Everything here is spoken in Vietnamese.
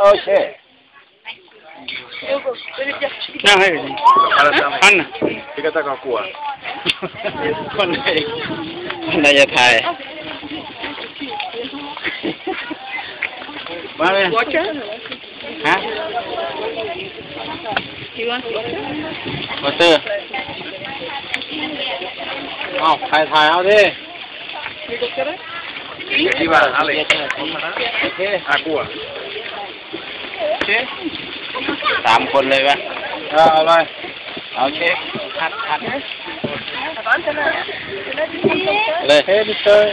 Okay. No, here. Anna. Tikata ka kuwa. Anna ya thai. Mare. Water? Huh? Do you want water? Water. Oh, thai thai out there. You go get it? ายถ่ายเอาดิ Kiva, Ale. โอเค Aqua. สามคนเลยปะเอาเอาเลยเอาเช็คคัดคัดเลยเฮ้ยมิสเตอร์